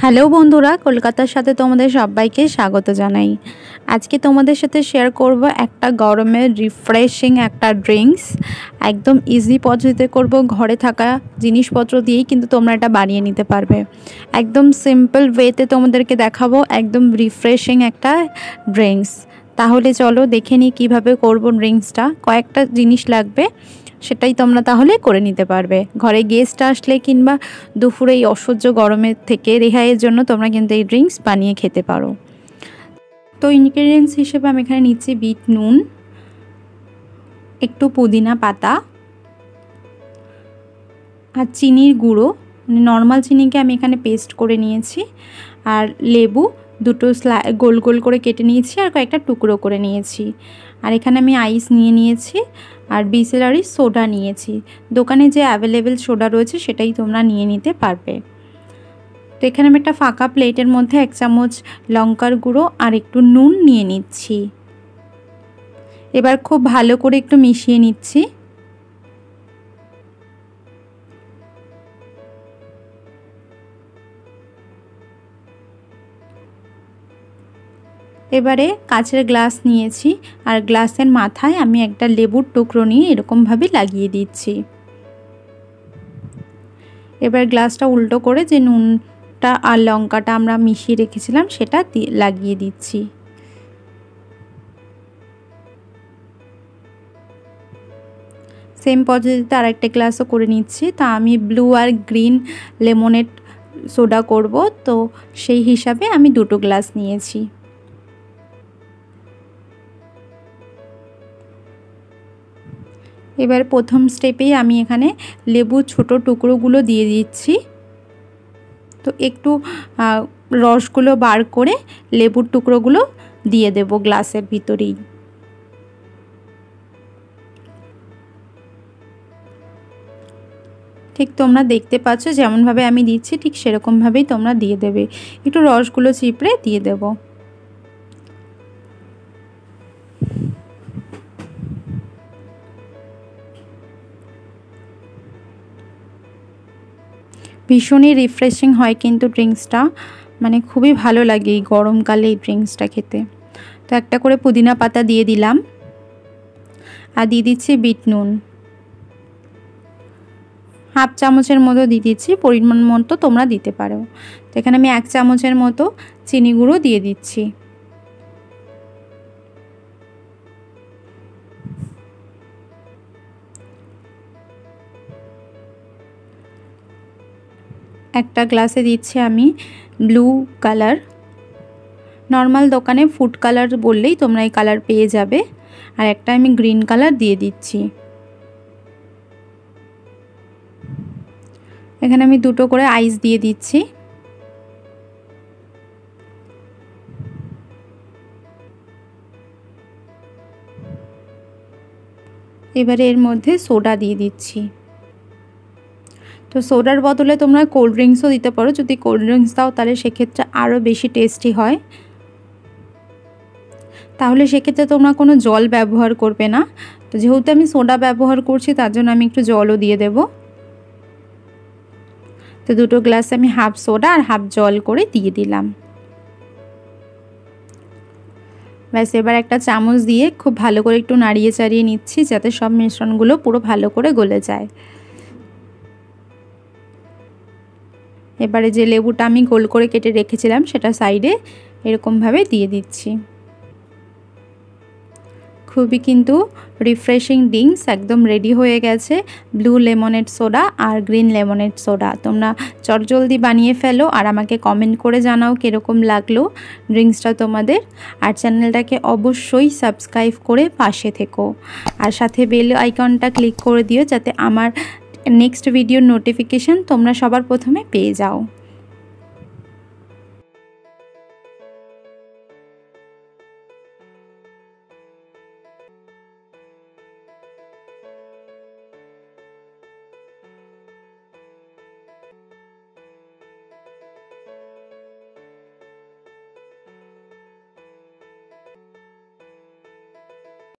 Hello বন্ধুরা, কলকাতার সাথে তোমাদের সবাইকে স্বাগত জানাই। আজকে তোমাদের সাথে শেয়ার করব একটা গরমের রিফ্রেশিং একটা ড্রিঙ্কস একদম ইজি পদ্ধতিতে করব, ঘরে থাকা জিনিসপত্র দিয়েই কিন্তু তোমরা এটা বানিয়ে নিতে পারবে। একদম সিম্পল ওয়েতে তোমাদেরকে দেখাবো একদম রিফ্রেশিং একটা ড্রিঙ্কস তাহলে চলো দেখে নিই কীভাবে করব ড্রিঙ্কসটা কয়েকটা জিনিস লাগবে। সেটাই তোমরা তাহলে করে নিতে পারবে। ঘরে গেস্ট আসলে কিংবা দুপুরে এই অসহ্য গরমের থেকে রেহাইয়ের জন্য তোমরা কিন্তু এই ড্রিঙ্কস বানিয়ে খেতে পারো। তো ইনগ্রিডিয়েন্টস হিসেবে আমি এখানে নিচ্ছি বিট নুন, একটু পুদিনা পাতা আর চিনির গুঁড়ো। নর্মাল মানে চিনিকে আমি এখানে পেস্ট করে নিয়েছি আর লেবু দুটো স্লা গোল গোল করে কেটে নিয়েছি আর কয়েকটা টুকরো করে নিয়েছি। আর এখানে আমি আইস নিয়ে নিয়েছি আর বিসেলারি সোডা নিয়েছি। দোকানে যে অ্যাভেলেবেল সোডা রয়েছে সেটাই তোমরা নিয়ে নিতে পারবে। তো এখানে আমি একটা ফাঁকা প্লেটের মধ্যে এক চামচ লঙ্কার গুঁড়ো আর একটু নুন নিয়ে নিচ্ছি। এবার খুব ভালো করে একটু মিশিয়ে নিচ্ছি। এবারে কাঁচের গ্লাস নিয়েছি আর গ্লাসের মাথায় আমি একটা লেবুর টুকরো নিয়ে এরকমভাবে লাগিয়ে দিচ্ছি। এবার গ্লাসটা উল্টো করে যে নুনটা আর লঙ্কাটা আমরা মিশিয়ে রেখেছিলাম সেটা লাগিয়ে দিচ্ছি। সেম পদ্ধতিতে আর একটা গ্লাসও করে নিচ্ছি। তা আমি ব্লু আর গ্রিন লেমনেড সোডা করব। তো সেই হিসাবে আমি দুটো গ্লাস নিয়েছি। এবার প্রথম স্টেপেই আমি এখানে লেবু ছোট টুকরোগুলো দিয়ে দিচ্ছি। তো একটু রসগুলো বার করে লেবুর টুকরোগুলো দিয়ে দেব গ্লাসের ভিতরেই। ঠিক তোমরা দেখতে পাচ্ছ যেমনভাবে আমি দিচ্ছি, ঠিক সেরকমভাবেই তোমরা দিয়ে দেবে। একটু রসগুলো চিপড়ে দিয়ে দেবো। ভীষণই রিফ্রেশিং হয় কিন্তু ড্রিঙ্কসটা মানে খুবই ভালো লাগে এই গরমকালে এই ড্রিঙ্কসটা খেতে। তো একটা করে পুদিনা পাতা দিয়ে দিলাম। আর দিয়ে দিচ্ছি বিট নুন। হাফ চামচের মতো দিয়ে দিচ্ছি, পরিমাণ মতো তোমরা দিতে পারো। তো এখানে আমি এক চামচের মতো চিনি গুঁড়ো দিয়ে দিচ্ছি। একটা গ্লাসে দিচ্ছি আমি ব্লু কালার। নর্মাল দোকানে ফুড কালার বললেই তোমরা এই কালার পেয়ে যাবে। আর একটা আমি গ্রিন কালার দিয়ে দিচ্ছি। এখানে আমি দুটো করে আইস দিয়ে দিচ্ছি। এবারে এর মধ্যে সোডা দিয়ে দিচ্ছি। তো সোডার বদলে তোমরা কোল্ড ড্রিঙ্কসও দিতে পারো। যদি কোল্ড ড্রিঙ্কস দাও, তাহলে সেক্ষেত্রে আরও বেশি টেস্টি হয়। তাহলে সেক্ষেত্রে তোমরা কোনো জল ব্যবহার করবে না। তো যেহেতু আমি সোডা ব্যবহার করছি, তার জন্য আমি একটু জলও দিয়ে দেব। তো দুটো গ্লাস আমি হাফ সোডা আর হাফ জল করে দিয়ে দিলাম। ব্যাস, এবার একটা চামচ দিয়ে খুব ভালো করে একটু নাড়িয়ে চাড়িয়ে নিচ্ছি, যাতে সব মিশ্রণগুলো পুরো ভালো করে গলে যায়। এবারে যে লেবুটা আমি গোল করে কেটে রেখেছিলাম সেটা সাইডে এরকমভাবে দিয়ে দিচ্ছি। খুবই কিন্তু রিফ্রেশিং ড্রিঙ্কস একদম রেডি হয়ে গেছে। ব্লু লেমনেড সোডা আর গ্রিন লেমনেড সোডা। তোমরা চটজলদি বানিয়ে ফেলো আর আমাকে কমেন্ট করে জানাও কীরকম লাগল ড্রিঙ্কসটা তোমাদের। আর চ্যানেলটাকে অবশ্যই সাবস্ক্রাইব করে পাশে থেকো। আর সাথে বেল আইকনটা ক্লিক করে দিও যাতে আমার নেক্সট ভিডিওর নোটিফিকেশান তোমরা সবার প্রথমে পেয়ে যাও।